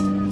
Música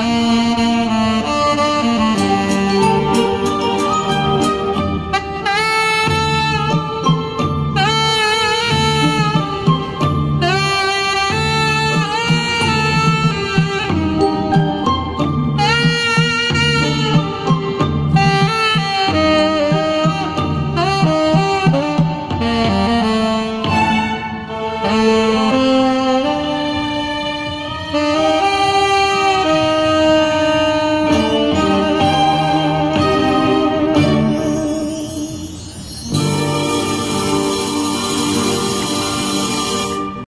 Música